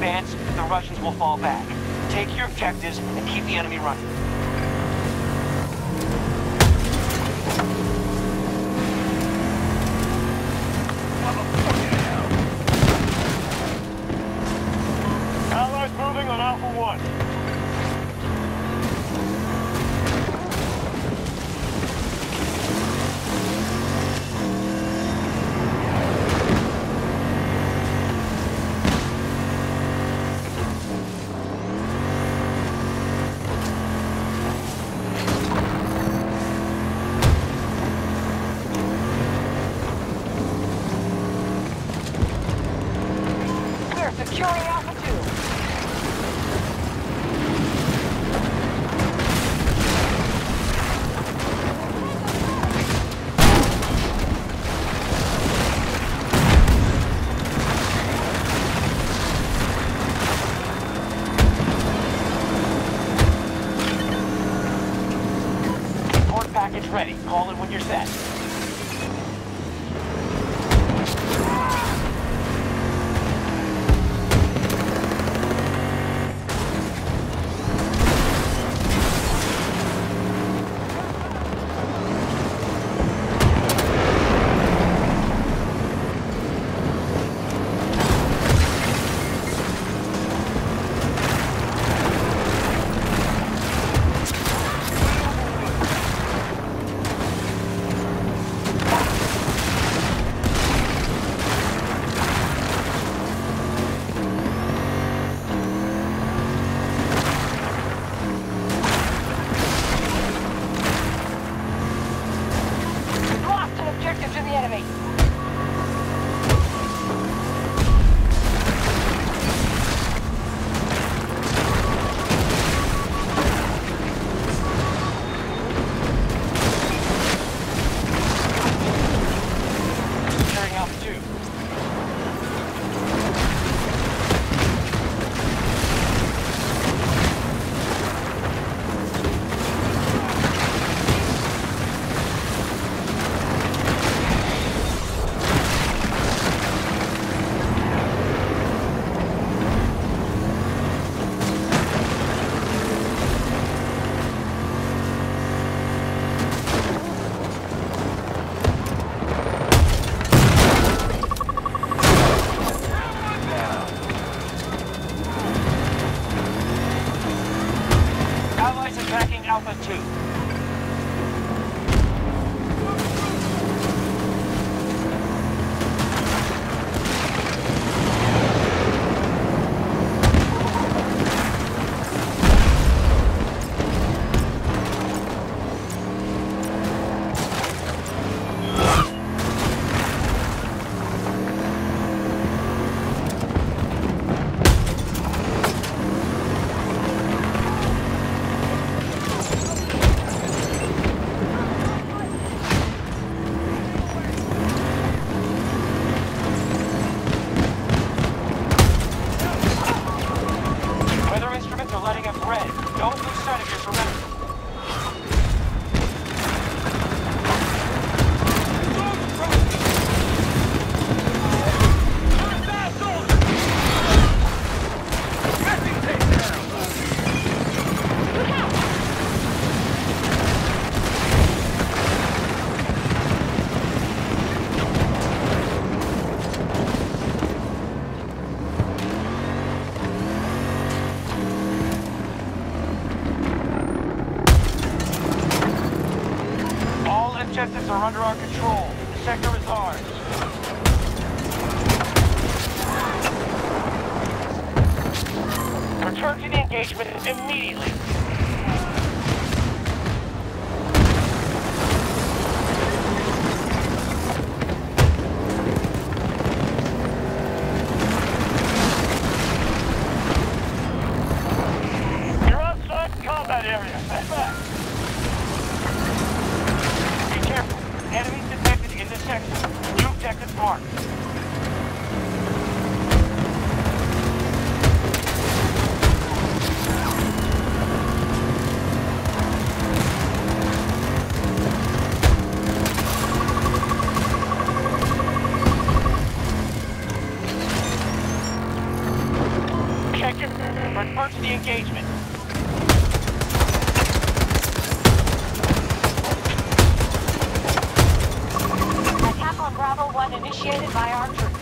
advance, the Russians will fall back. Take your objectives and keep the enemy running. ready. Call it when you're set. number two. objective, but first the engagement. Attack on Bravo 1 initiated by our troops.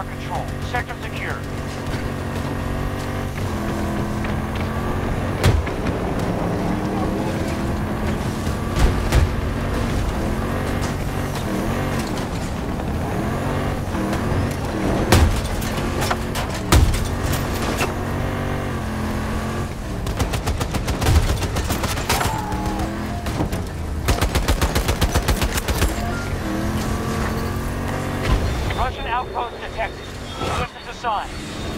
Control. Sector Russian outpost detected. Swift is assigned.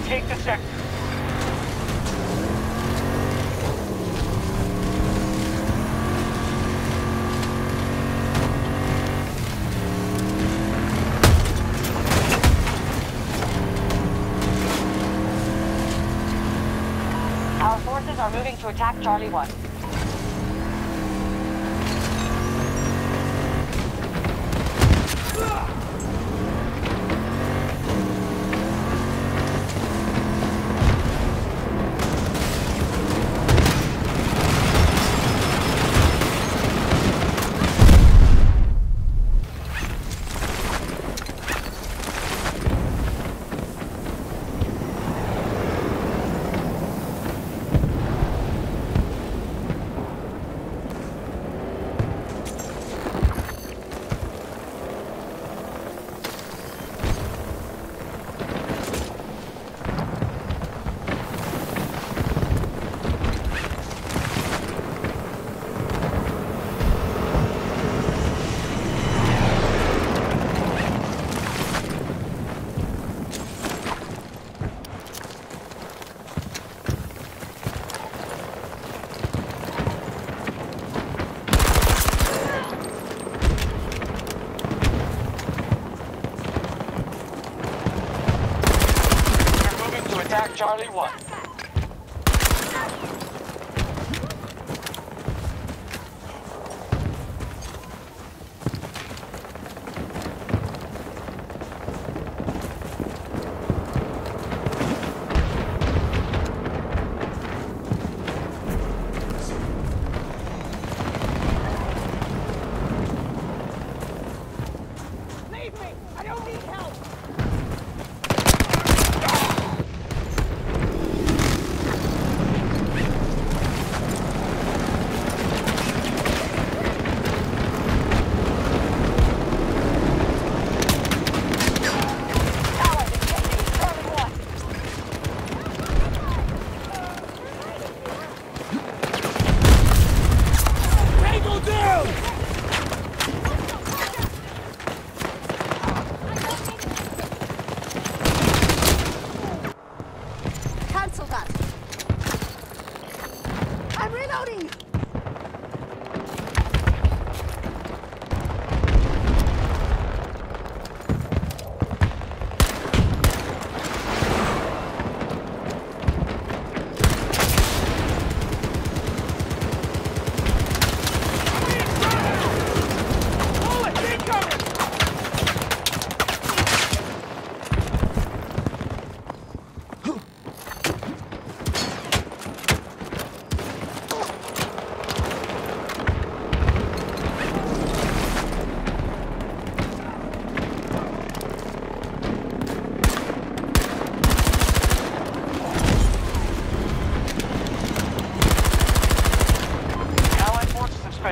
Take the sector. Our forces are moving to attack Charlie 1.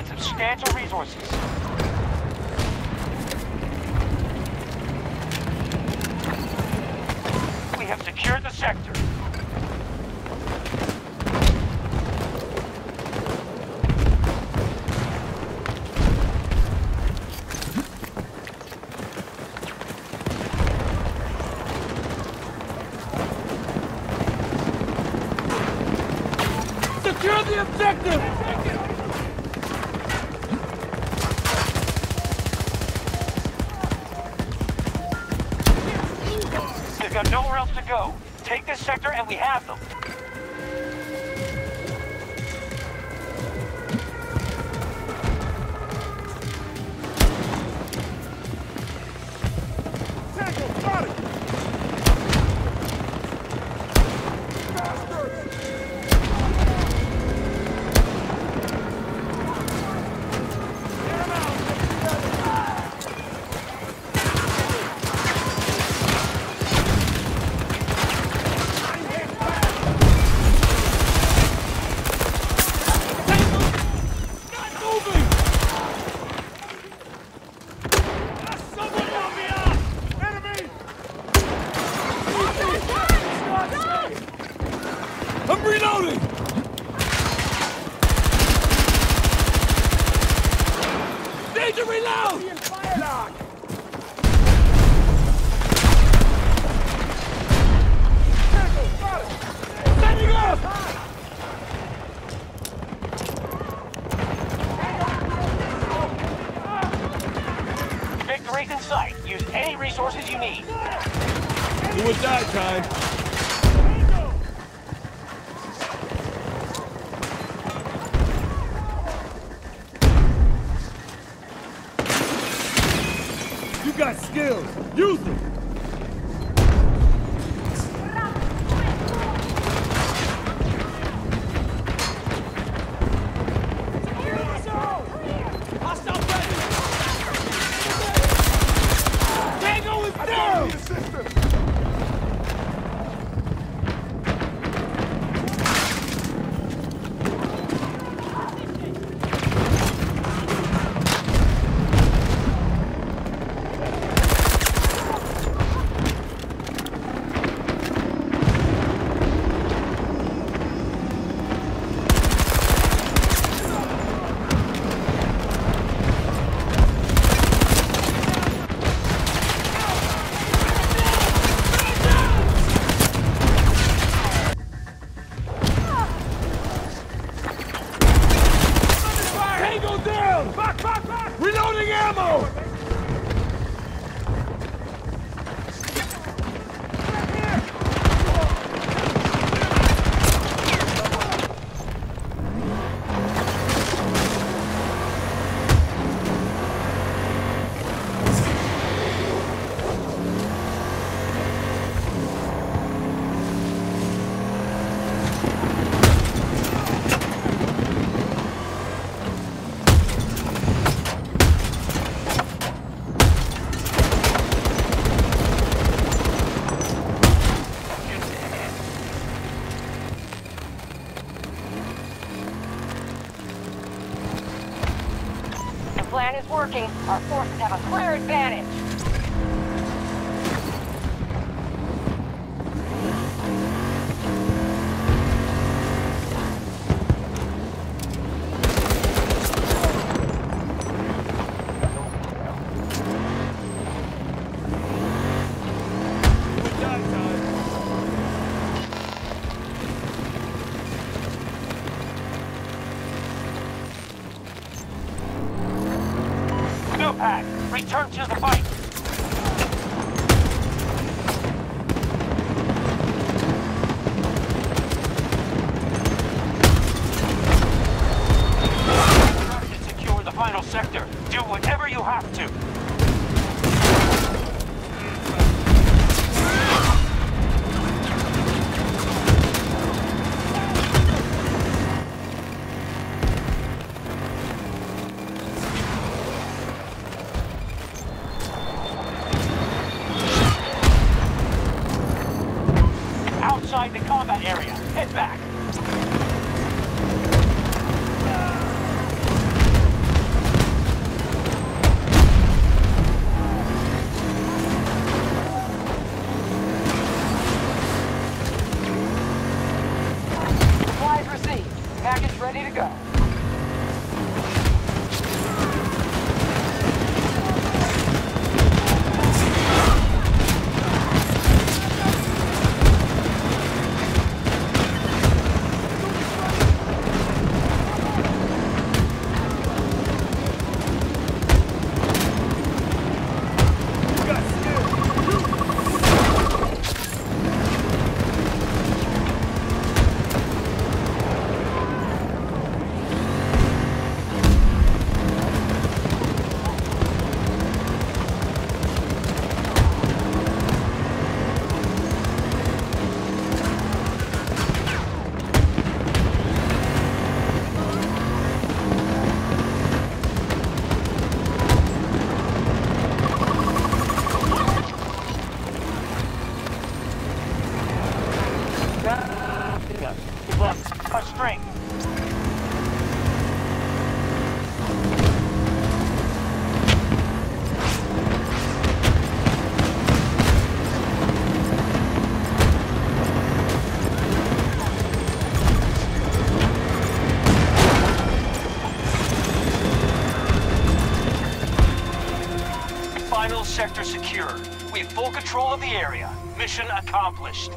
substantial resources. We have secured the sector. to go. Take this sector and we have them. resources you need. Do die time. Return to the fight! sector. Do whatever you have to. To go. Sector secure. We have full control of the area. Mission accomplished.